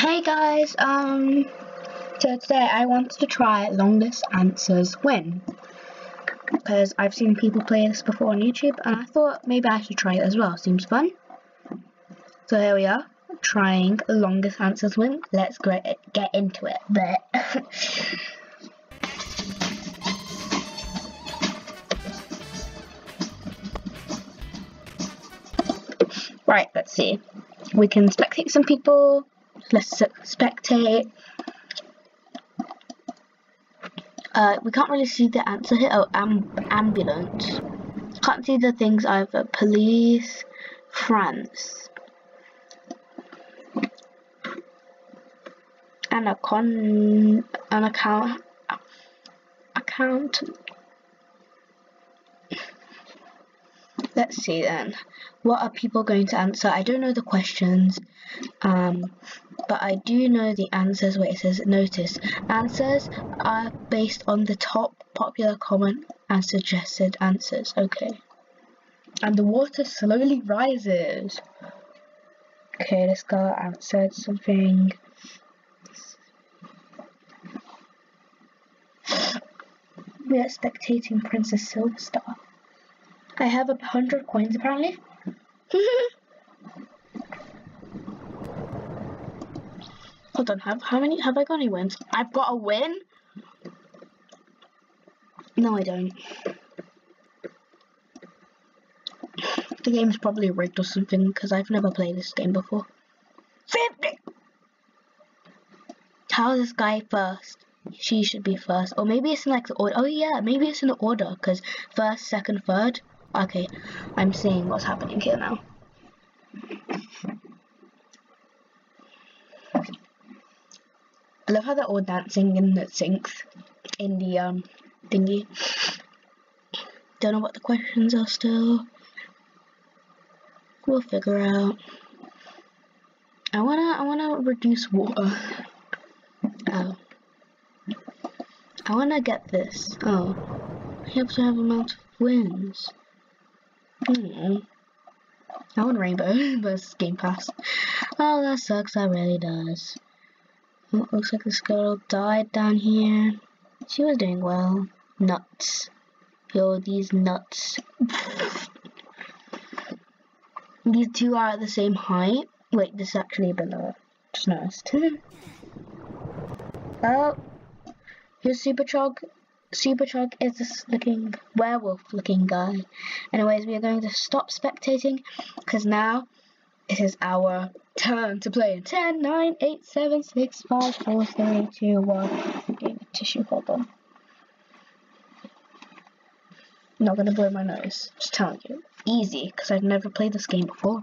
Hey guys, um, so today I wanted to try longest answers win because I've seen people play this before on YouTube and I thought maybe I should try it as well. Seems fun. So here we are, trying longest answers win. Let's get get into it. But right, let's see. We can spectate some people. Let's spectate. Uh, we can't really see the answer here. Oh, amb ambulance. Can't see the things either. Police, France. And a con, an account, account. Let's see then. What are people going to answer? I don't know the questions. Um, but I do know the answers where it says notice. Answers are based on the top popular comment and suggested answers. Okay. And the water slowly rises. Okay, this girl answered something. We are spectating Princess Silverstar. I have a hundred coins apparently. Hold on, have how many have I got any wins? I've got a win? No I don't. The game's probably rigged or something because I've never played this game before. 50! Tell this guy first. She should be first. Or maybe it's in like the order. Oh yeah, maybe it's in the order because first, second, third. Okay, I'm seeing what's happening here now. I love how they're all dancing in the sinks in the um thingy. Don't know what the questions are still. We'll figure out. I wanna I wanna reduce water. Oh. I wanna get this. Oh. Have to have amount of wins. I want rainbow but it's game pass. Oh that sucks, that really does. Oh, looks like this girl died down here. She was doing well. Nuts. Yo, these nuts. these two are at the same height. Wait, this is actually below. Just noticed. oh, here's Superchog. Superchog is this looking werewolf looking guy. Anyways, we are going to stop spectating because now it is our turn to play in 10, 9, 8, 7, 6, 5, 4, 3, 2, 1. Getting tissue, hold. Not gonna blow my nose, just telling you. Easy, because I've never played this game before.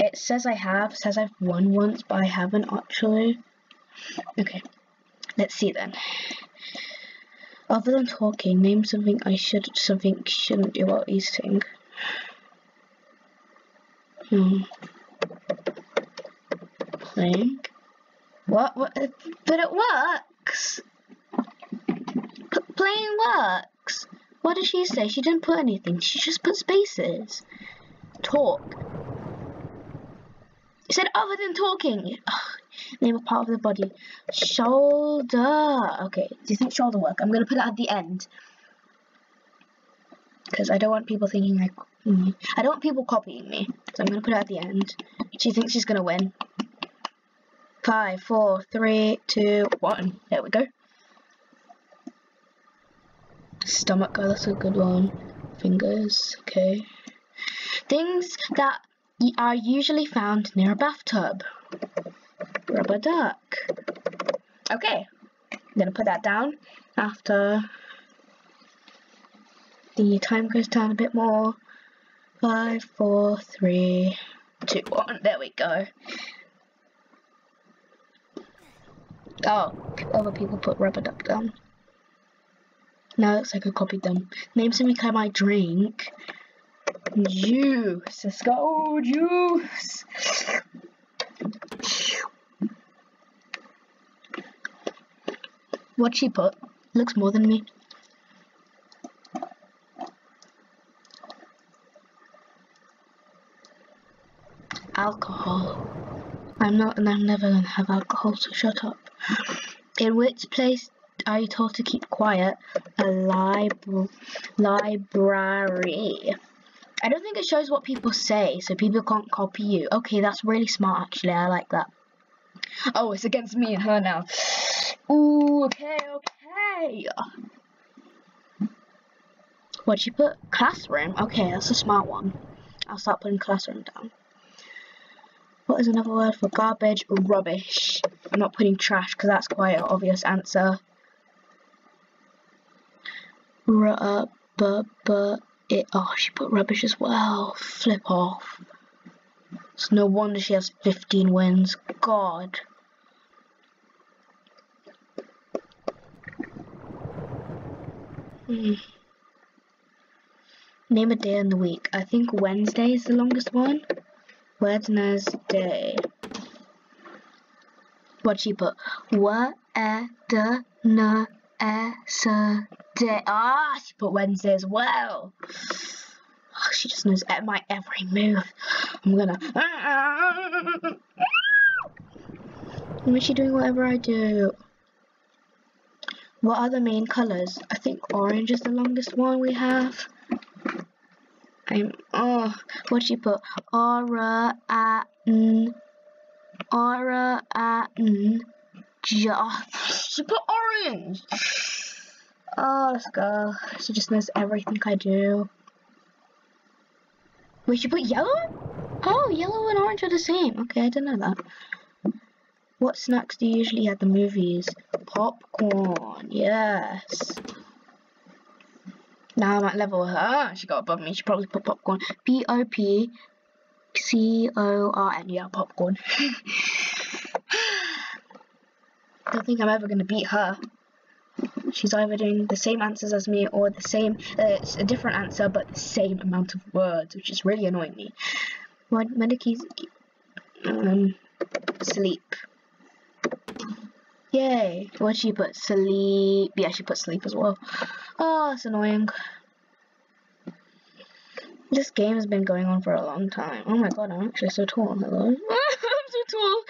It says I have, says I've won once, but I haven't actually. Okay, let's see then. Other than talking, name something I should, something shouldn't do while eating. Hmm. Playing. What? What? But it works. P playing works. What did she say? She didn't put anything. She just put spaces. Talk. It said other than talking. Ugh. Name a part of the body. Shoulder. Okay. Do you think shoulder work? I'm gonna put it at the end because I don't want people thinking like I don't want people copying me. So I'm gonna put it at the end. She thinks she's gonna win. Five, four, three, two, one. There we go. Stomach, oh, that's a good one. Fingers, okay. Things that are usually found near a bathtub. Rubber duck. Okay, I'm gonna put that down after the time goes down a bit more. Five, four, three, two, one. There we go. Oh, other people put rubber duck down. Now it looks like I copied them. Name something I might drink. Juice. Let's go, juice. What she put looks more than me. alcohol. I'm not, and I'm never gonna have alcohol, so shut up. In which place are you told to keep quiet? A lib library. I don't think it shows what people say, so people can't copy you. Okay, that's really smart, actually. I like that. Oh, it's against me and her now. Ooh, okay, okay. What'd she put? Classroom? Okay, that's a smart one. I'll start putting classroom down. What is another word for garbage? Rubbish. I'm not putting trash because that's quite an obvious answer. R b b it. Oh, she put rubbish as well. Flip off. It's no wonder she has 15 wins. God. Name a day in the week. I think Wednesday is the longest one. Wednesday. What she put? What a d n s day. Ah, she put Wednesday as well. Oh, she just knows at my every move. I'm gonna. Why is she doing whatever I do? What are the main colours? I think orange is the longest one we have. I'm oh what she put? Aura a n aura a n She put orange. Oh, let's go. She just knows everything I do. Wait, she put yellow? Oh, yellow and orange are the same. Okay, I didn't know that. What snacks do you usually at the movies? Popcorn, yes. Now I'm at level her. She got above me. She probably put popcorn. P O P C O R N. Yeah, popcorn. Don't think I'm ever going to beat her. She's either doing the same answers as me or the same, uh, it's a different answer but the same amount of words, which is really annoying me. What Medic's um, sleep. Yay! What she put? Sleep. Yeah, she put sleep as well. Oh, that's annoying. This game has been going on for a long time. Oh my god, I'm actually so tall. Hello. I'm so tall.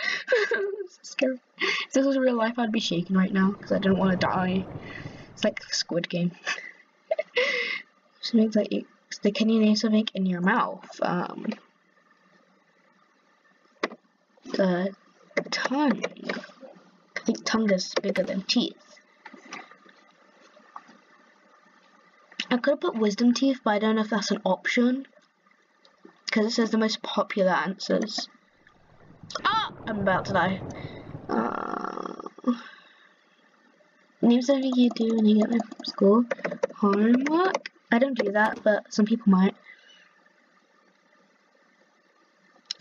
so scary. If this was real life, I'd be shaking right now because I didn't want to die. It's like Squid Game. something like you, the can you name something in your mouth? Um, the tongue think tongue is bigger than teeth. I could have put wisdom teeth, but I don't know if that's an option. Because it says the most popular answers. Ah! I'm about to die. Uh, name something you do when you get home from school. Homework? I don't do that, but some people might.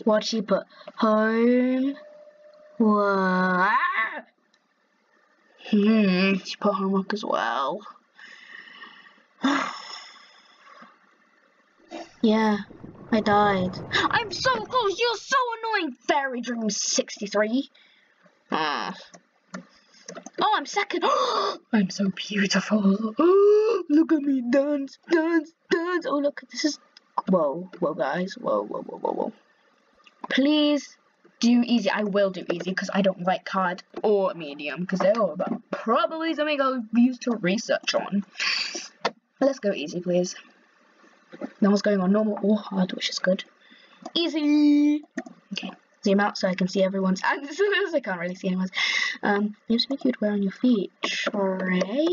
What she put? Home. What? Hmm, she put homework as well. yeah, I died. I'm so close, you're so annoying, Fairy Dream 63. Ah. Oh, I'm second. I'm so beautiful. look at me dance, dance, dance. Oh, look, this is. Whoa, whoa, guys. Whoa, whoa, whoa, whoa, whoa. Please do easy. I will do easy because I don't like hard or medium because they're all about probably something I'll use to research on. Let's go easy, please. No one's going on normal or hard, which is good. Easy! Okay, zoom out so I can see everyone's answers. I can't really see anyone's. Um, you something you'd wear on your feet. Trainers?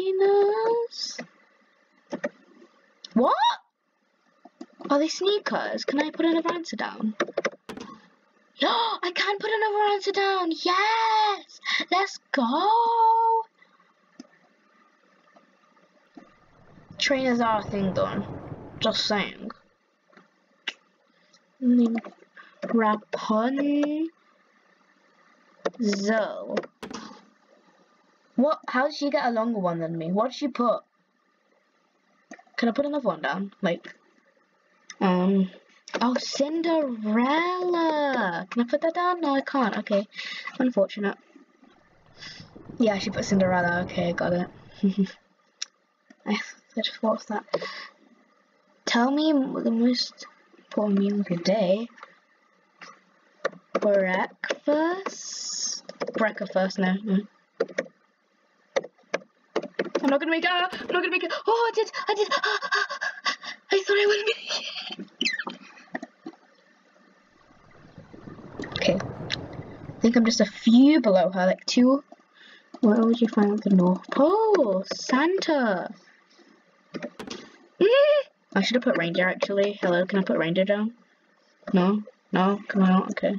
What? Are they sneakers? Can I put another answer down? I can't put another answer down. Yes. Let's go. Trainers are a thing though. Just saying. Rapunzel. What? How did she get a longer one than me? What did she put? Can I put another one down? Like, um, Oh, Cinderella! Can I put that down? No, I can't. Okay. Unfortunate. Yeah, she put Cinderella. Okay, got it. I just what's that? Tell me the most important meal of your day. breakfast. Breakfast, no, no. I'm not gonna make it. I'm not gonna make it. Oh, I did. I did. I thought I would make it. Okay. I think I'm just a few below her, like two. Where would you find the North Pole? Santa. I should have put reindeer actually. Hello, can I put reindeer down? No? No? Come on, okay.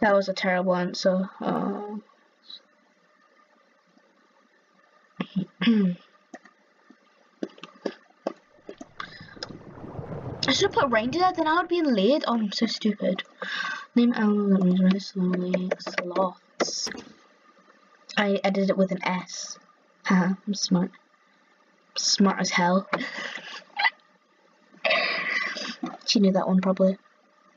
That was a terrible answer. Uh, I should have put reindeer, then I would be lead. Oh, I'm so stupid. Name animal that really slowly. Sloths. I edited it with an S. Haha, I'm smart. Smart as hell. She knew that one probably.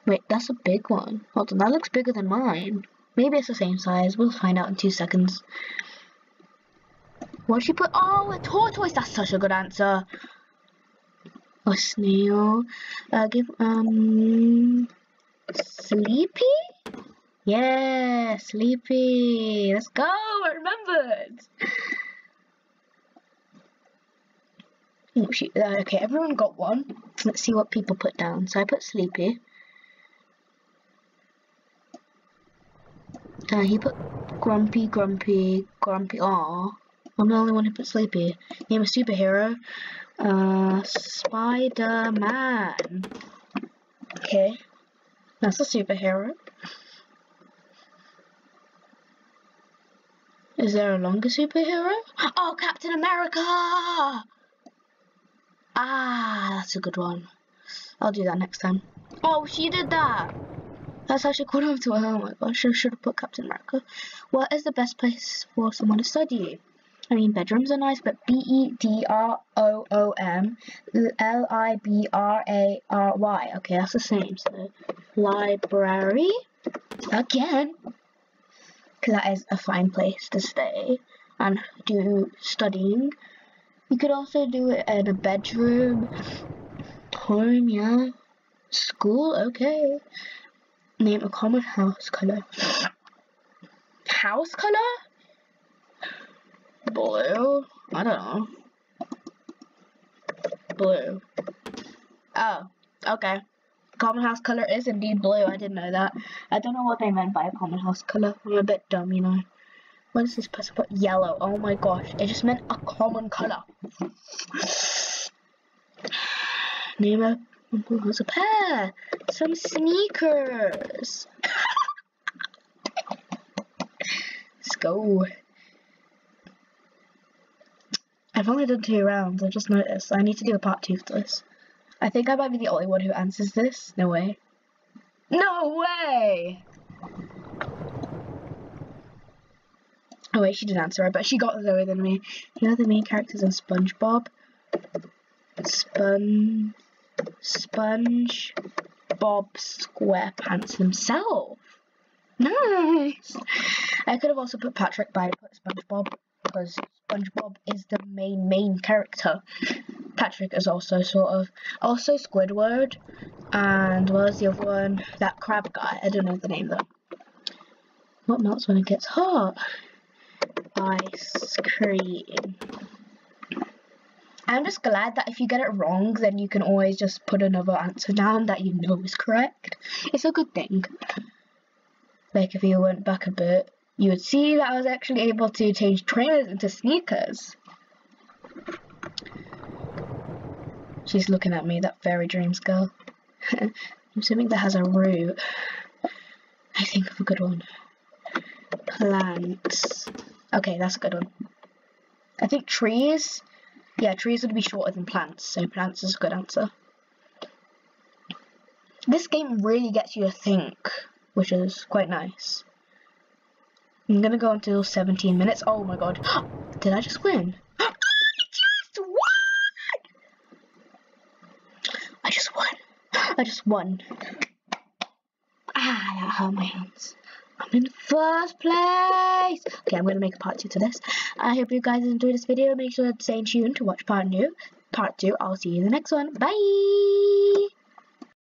Wait, that's a big one. Hold on, that looks bigger than mine. Maybe it's the same size. We'll find out in two seconds. What she put? Oh, a tortoise. That's such a good answer. A snail. Uh, give um. Yeah, sleepy. Let's go. I remembered. Oh, she, uh, okay, everyone got one. Let's see what people put down. So I put sleepy. Uh, he put grumpy, grumpy, grumpy. Aw, I'm the only one who put sleepy. Name a superhero. Uh, Spider-Man. Okay, that's a superhero. Is there a longer superhero? Oh, Captain America! Ah, that's a good one. I'll do that next time. Oh, she did that. That's actually quite over to. Oh my gosh, I should have put Captain America. What is the best place for someone to study? I mean, bedrooms are nice, but B E D R O O M L I B R A R Y. Okay, that's the same. So, library again, because that is a fine place to stay and do studying. You could also do it in a bedroom, home, yeah, school, okay. Name a common house color. House color? Blue? I don't know. Blue. Oh, okay. Common house color is indeed blue. I didn't know that. I don't know what they meant by a common house color. I'm a bit dumb, you know. What is this person put? Yellow. Oh my gosh. It just meant a common color. Name a was a pair. Some sneakers. Let's go. I've only done two rounds. I just noticed. I need to do a part two for this. I think I might be the only one who answers this. No way. No way! Oh wait, she didn't answer it, but she got lower than me. You know the main characters in SpongeBob? Spon... Sponge Bob SquarePants himself. Nice! I could have also put Patrick, put SpongeBob because SpongeBob is the main, main character. Patrick is also sort of... Also Squidward. And what was the other one? That crab guy. I don't know the name though. What melts when it gets hot? ice cream. I'm just glad that if you get it wrong, then you can always just put another answer down that you know is correct. It's a good thing. Like if you went back a bit, you would see that I was actually able to change trainers into sneakers. She's looking at me, that fairy dreams girl. I'm assuming that has a root. I think of a good one. Plants. Okay, that's a good one. I think trees. Yeah, trees would be shorter than plants, so plants is a good answer. This game really gets you to think, which is quite nice. I'm gonna go until 17 minutes. Oh my god. Did I just win? I just won! I just won. I just won. Ah, that hurt my hands. I'm in first place. Okay, I'm going to make a part two to this. I hope you guys enjoyed this video. Make sure to stay tuned to watch part two. Part two. I'll see you in the next one. Bye.